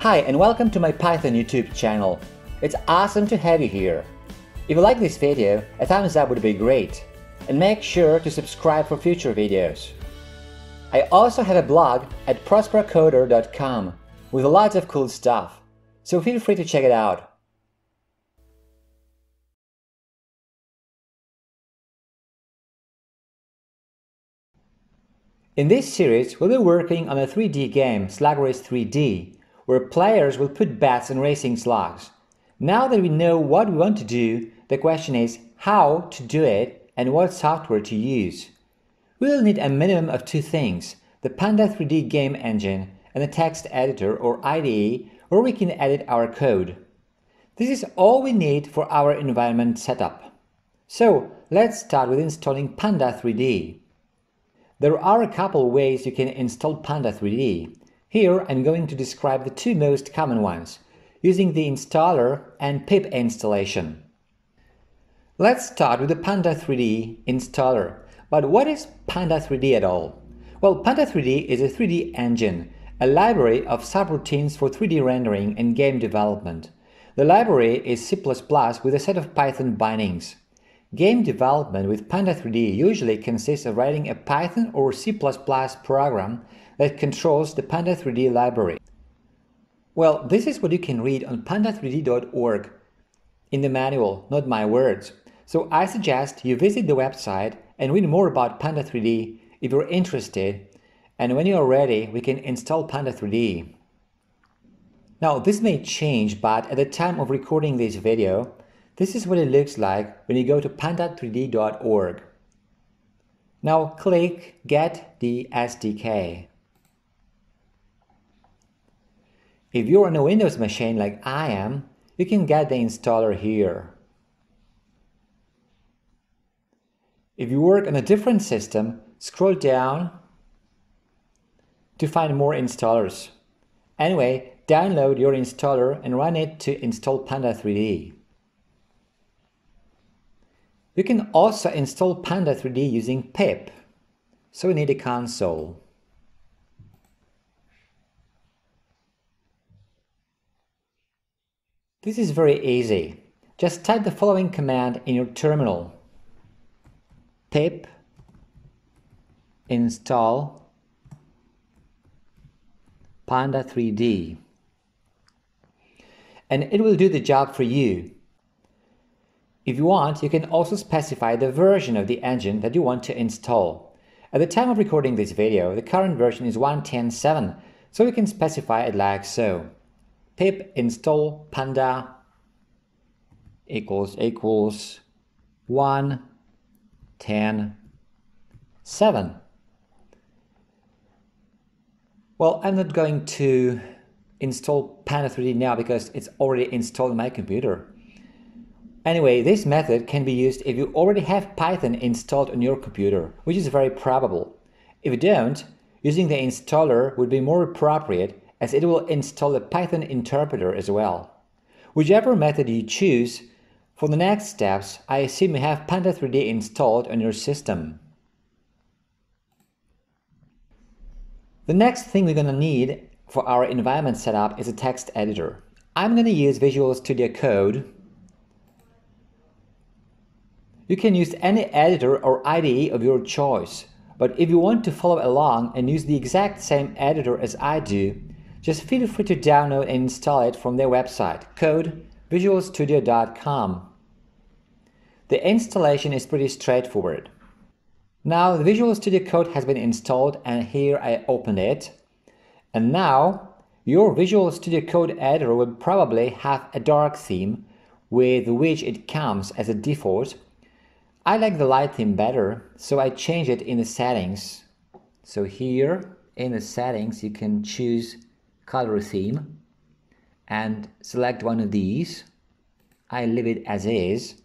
Hi and welcome to my Python YouTube channel. It's awesome to have you here. If you like this video, a thumbs up would be great. And make sure to subscribe for future videos. I also have a blog at prosperocoder.com with lots of cool stuff, so feel free to check it out. In this series, we'll be working on a 3D game, Slug Race 3D, where players will put bets on racing slugs. Now that we know what we want to do, the question is how to do it and what software to use. We'll need a minimum of two things, the Panda 3D game engine and a text editor or IDE where we can edit our code. This is all we need for our environment setup. So let's start with installing Panda 3D. There are a couple ways you can install Panda 3D. Here I'm going to describe the two most common ones, using the installer and pip installation. Let's start with the Panda 3D installer. But what is Panda 3D at all? Well, Panda 3D is a 3D engine, a library of subroutines for 3D rendering and game development. The library is C++ with a set of Python bindings. Game development with Panda 3D usually consists of writing a Python or C++ program that controls the Panda 3D library. Well, this is what you can read on panda3d.org in the manual, not my words. So I suggest you visit the website and read more about Panda 3D if you're interested and when you're ready we can install Panda 3D. Now this may change but at the time of recording this video this is what it looks like when you go to panda3d.org. Now click Get the SDK. If you're on a Windows machine like I am, you can get the installer here. If you work on a different system, scroll down to find more installers. Anyway, download your installer and run it to install Panda 3D. You can also install Panda 3D using pip, so we need a console. This is very easy. Just type the following command in your terminal pip install Panda 3D and it will do the job for you. If you want, you can also specify the version of the engine that you want to install. At the time of recording this video, the current version is 1.10.7, so you can specify it like so. pip install panda equals equals 1.10.7. Well, I'm not going to install Panda 3D now because it's already installed in my computer. Anyway, this method can be used if you already have Python installed on your computer, which is very probable. If you don't, using the installer would be more appropriate as it will install a Python interpreter as well. Whichever method you choose, for the next steps, I assume you have Panda 3D installed on your system. The next thing we're going to need for our environment setup is a text editor. I'm going to use Visual Studio Code you can use any editor or IDE of your choice, but if you want to follow along and use the exact same editor as I do, just feel free to download and install it from their website, codevisualstudio.com. The installation is pretty straightforward. Now the Visual Studio Code has been installed and here I opened it. And now your Visual Studio Code editor will probably have a dark theme with which it comes as a default I like the light theme better, so I change it in the settings. So here in the settings, you can choose color theme and select one of these. I leave it as is.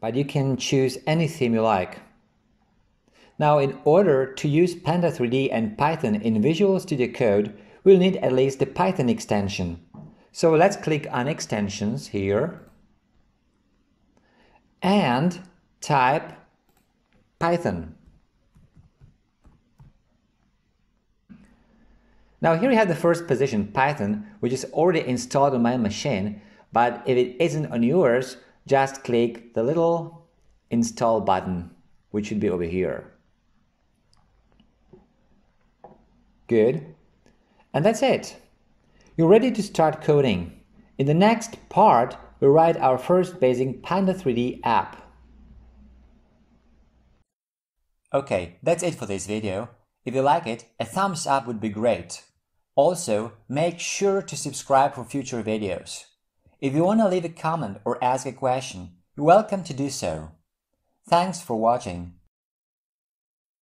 But you can choose any theme you like. Now, in order to use Panda 3D and Python in Visual Studio Code, we'll need at least the Python extension. So let's click on extensions here and type Python. Now here we have the first position, Python, which is already installed on my machine, but if it isn't on yours, just click the little install button, which should be over here. Good. And that's it. You're ready to start coding. In the next part, we write our first basic Panda 3D app. Okay, that's it for this video. If you like it, a thumbs up would be great. Also, make sure to subscribe for future videos. If you want to leave a comment or ask a question, you're welcome to do so. Thanks for watching.